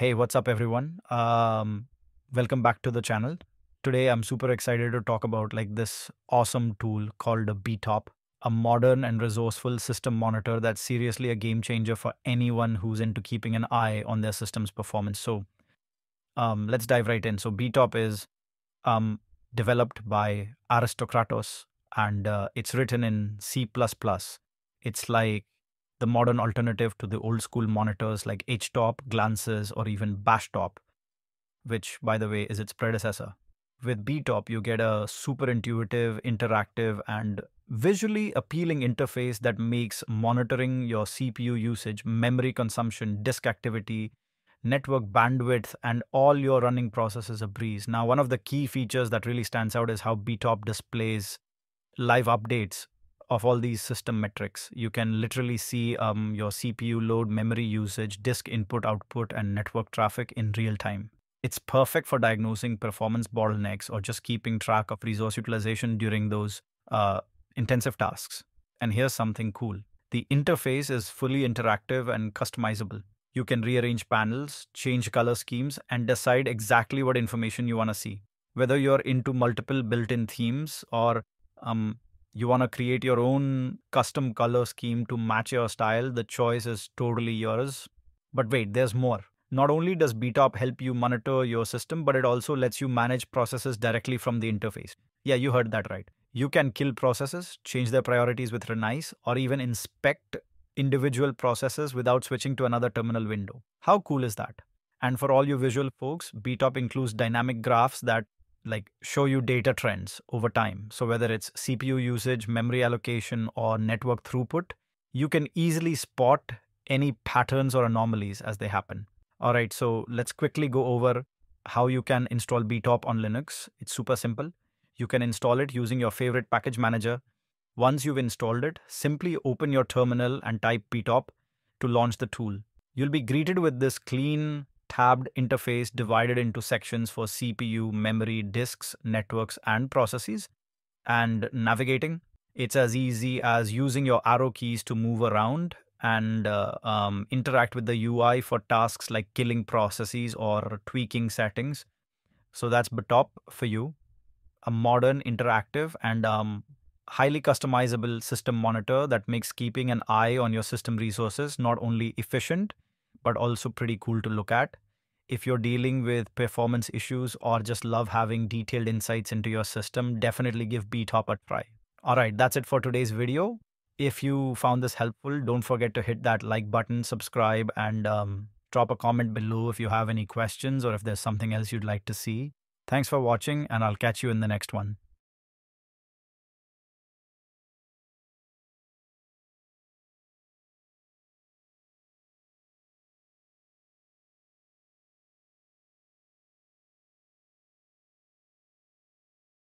Hey, what's up, everyone? Um, welcome back to the channel. Today, I'm super excited to talk about like this awesome tool called a BTOP, a modern and resourceful system monitor that's seriously a game changer for anyone who's into keeping an eye on their system's performance. So, um, let's dive right in. So, BTOP is um, developed by Aristocratos, and uh, it's written in C++. It's like the modern alternative to the old school monitors like HTOP, Glances, or even BashTop, which, by the way, is its predecessor. With BTOP, you get a super intuitive, interactive, and visually appealing interface that makes monitoring your CPU usage, memory consumption, disk activity, network bandwidth, and all your running processes a breeze. Now, one of the key features that really stands out is how BTOP displays live updates of all these system metrics. You can literally see um, your CPU load, memory usage, disk input, output, and network traffic in real time. It's perfect for diagnosing performance bottlenecks or just keeping track of resource utilization during those uh, intensive tasks. And here's something cool the interface is fully interactive and customizable. You can rearrange panels, change color schemes, and decide exactly what information you want to see. Whether you're into multiple built in themes or um, you want to create your own custom color scheme to match your style, the choice is totally yours. But wait, there's more. Not only does BTOP help you monitor your system, but it also lets you manage processes directly from the interface. Yeah, you heard that right. You can kill processes, change their priorities with Renice, or even inspect individual processes without switching to another terminal window. How cool is that? And for all you visual folks, BTOP includes dynamic graphs that like show you data trends over time. So whether it's CPU usage, memory allocation, or network throughput, you can easily spot any patterns or anomalies as they happen. All right, so let's quickly go over how you can install BTOP on Linux. It's super simple. You can install it using your favorite package manager. Once you've installed it, simply open your terminal and type BTOP to launch the tool. You'll be greeted with this clean tabbed interface divided into sections for CPU, memory, disks, networks, and processes. And navigating, it's as easy as using your arrow keys to move around and uh, um, interact with the UI for tasks like killing processes or tweaking settings. So that's BTOP for you, a modern, interactive, and um, highly customizable system monitor that makes keeping an eye on your system resources not only efficient but also pretty cool to look at. If you're dealing with performance issues or just love having detailed insights into your system, definitely give BTOP a try. All right, that's it for today's video. If you found this helpful, don't forget to hit that like button, subscribe, and um, drop a comment below if you have any questions or if there's something else you'd like to see. Thanks for watching, and I'll catch you in the next one.